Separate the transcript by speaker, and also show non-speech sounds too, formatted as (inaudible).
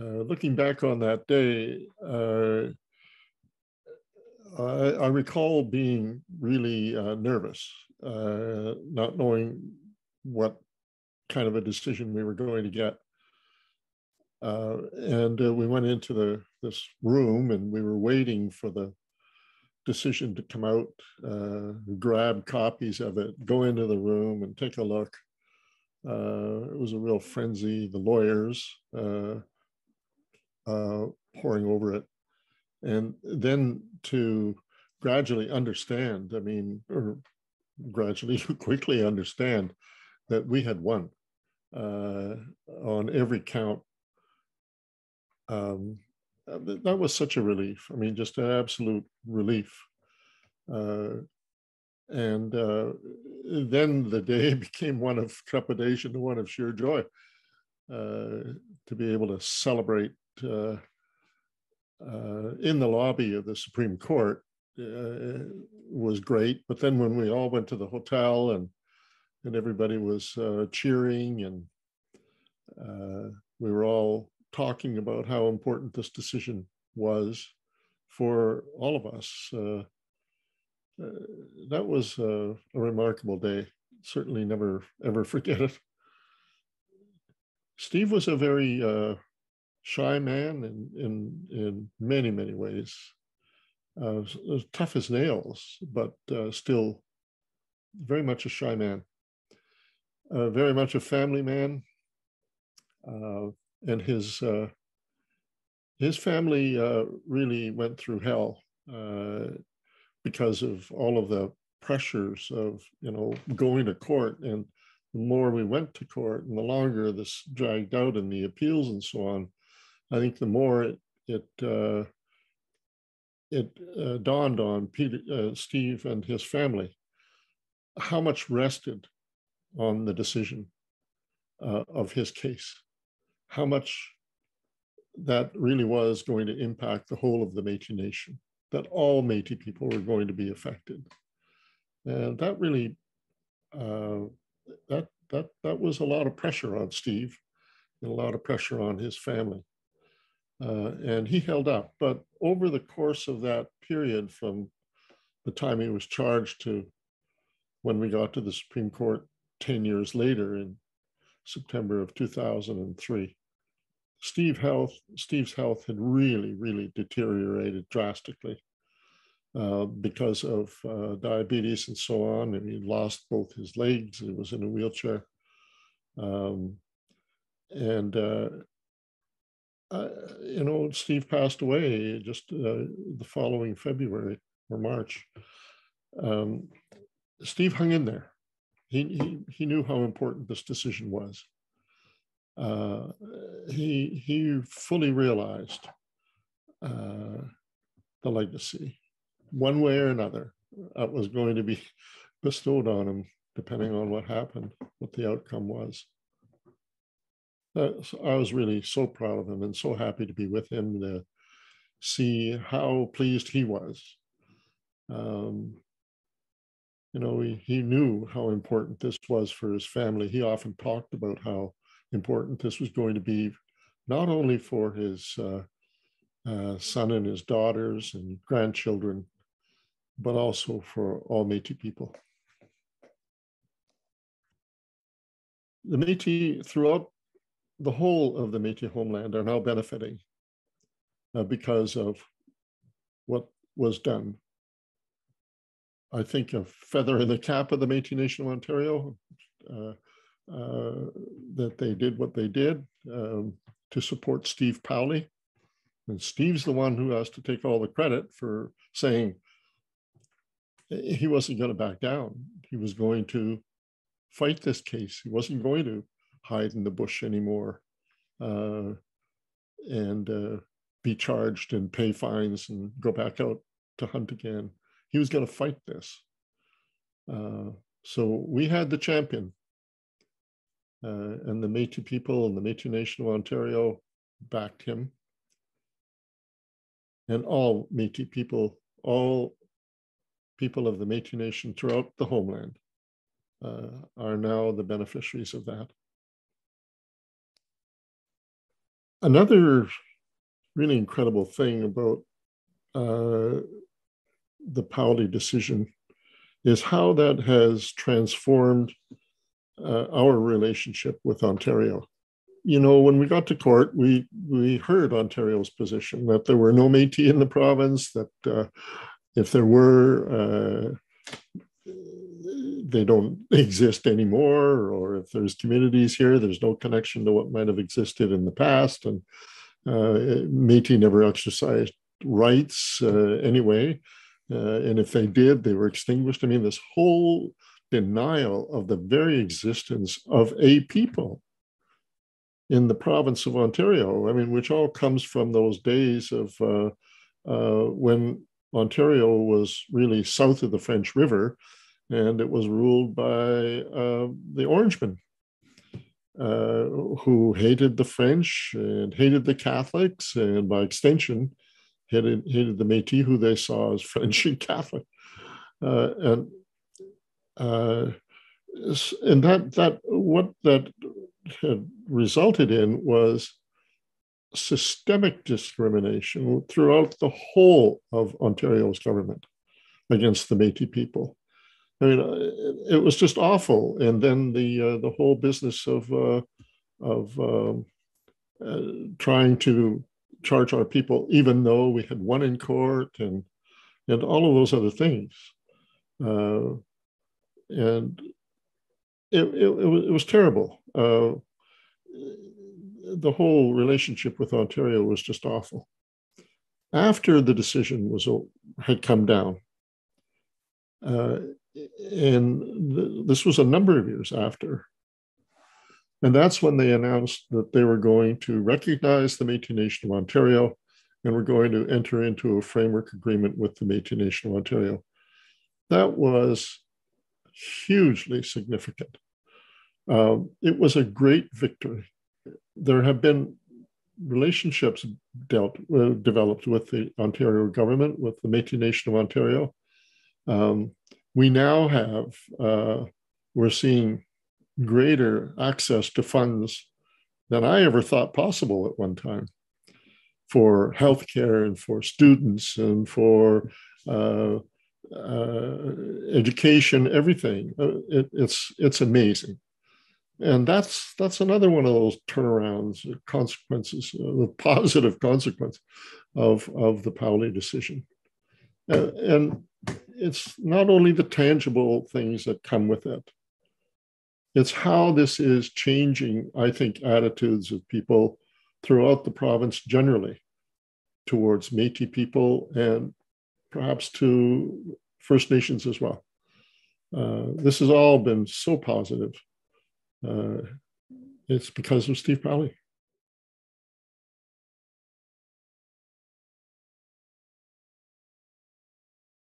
Speaker 1: uh, looking back on that day, uh, I, I, recall being really uh, nervous, uh, not knowing what kind of a decision we were going to get. Uh, and we went into the this room and we were waiting for the decision to come out, grab copies of it, go into the room and take a look. It was a real frenzy. The lawyers uh, uh, pouring over it, and then to gradually understand. I mean, or gradually, (laughs) quickly understand that we had won on every count um, uh, that was such a relief. I mean, just an absolute relief. Uh, and uh, then the day (laughs) became one of trepidation and one of sheer joy uh, to be able to celebrate uh, uh, in the lobby of the Supreme Court was great. But then when we all went to the hotel and and everybody was cheering and we were all talking about how important this decision was for all of us. Uh, uh, that was uh, a remarkable day. Certainly never ever forget it. Steve was a very uh, shy man in, in, in many, many ways. Uh, tough as nails, but uh, still very much a shy man. very much a family man, uh, and his uh, his family uh, really went through hell uh, because of all of the pressures of you know going to court and the more we went to court and the longer this dragged out in the appeals and so on i think the more it it uh, it uh, dawned on Peter, uh, Steve and his family how much rested on the decision uh, of his case how much that really was going to impact the whole of the Métis Nation, that all Métis people were going to be affected. And that really, uh, that, that, that was a lot of pressure on Steve and a lot of pressure on his family. Uh, and he held up. But over the course of that period, from the time he was charged to when we got to the Supreme Court 10 years later in September of 2003, Steve health, Steve's health had really, really deteriorated drastically uh, because of uh, diabetes and so on. And he lost both his legs. He was in a wheelchair. Um, and, uh, you know, Steve passed away just uh, the following February or March. Um, Steve hung in there. He, he, he knew how important this decision was uh, he he fully realized uh, the legacy, one way or another, that was going to be (laughs) bestowed on him, depending on what happened, what the outcome was. Uh, I was really so proud of him and so happy to be with him to see how pleased he was. Um, you know, he, he knew how important this was for his family. He often talked about how important this was going to be, not only for his uh, uh, son and his daughters and grandchildren, but also for all Métis people. The Métis throughout the whole of the Métis homeland are now benefiting uh, because of what was done. I think a feather in the cap of the Métis Nation of Ontario. Uh, uh, that they did what they did um, to support Steve Powley. And Steve's the one who has to take all the credit for saying he wasn't going to back down. He was going to fight this case. He wasn't going to hide in the bush anymore uh, and uh, be charged and pay fines and go back out to hunt again. He was going to fight this. Uh, so we had the champion uh, and the Métis people and the Métis Nation of Ontario backed him. And all Métis people, all people of the Métis Nation throughout the homeland uh, are now the beneficiaries of that. Another really incredible thing about uh, the Powley decision is how that has transformed uh, our relationship with Ontario. You know, when we got to court, we we heard Ontario's position that there were no Métis in the province. That uh, if there were, uh, they don't (laughs) exist anymore, or if there's communities here, there's no connection to what might have existed in the past, and uh, Métis never exercised rights uh, anyway. Uh, and if they did, they were extinguished. I mean, this whole denial of the very existence of a people in the province of Ontario. I mean, which all comes from those days of uh, uh, when Ontario was really south of the French River, and it was ruled by uh, the Orangemen, uh, who hated the French and hated the Catholics, and by extension, hated, hated the Métis, who they saw as (laughs) French and Catholic. Uh, and uh, and that that what that had resulted in was systemic discrimination throughout the whole of Ontario's government against the Métis people. I mean, uh, it was just awful. And then the uh, the whole business of uh, of um, uh, trying to charge our people, even though we had won in court and and all of those other things. Uh, and it, it, it, was, it was terrible. Uh, the whole relationship with Ontario was just awful. After the decision was had come down, uh, and th- this was a number of years after, and that's when they announced that they were going to recognize the Métis Nation of Ontario and were going to enter into a framework agreement with the Métis Nation of Ontario. That was hugely significant. Um, it was a great victory. There have been relationships dealt uh, developed with the Ontario government, with the Métis Nation of Ontario. Um, we now have uh, we're seeing greater access to funds than I ever thought possible at one time for healthcare and for students and for uh, uh, education, everything. Uh, it, it's it's amazing, and that's that's another one of those turnarounds, consequences, uh, the (laughs) positive consequence of of the Powley decision, uh, and it's not only the tangible things that come with it. It's how this is changing, I think, attitudes of people throughout the province generally towards Métis people and perhaps to First Nations as well. Uh, this has all been so positive. Uh, it's because of Steve Powley.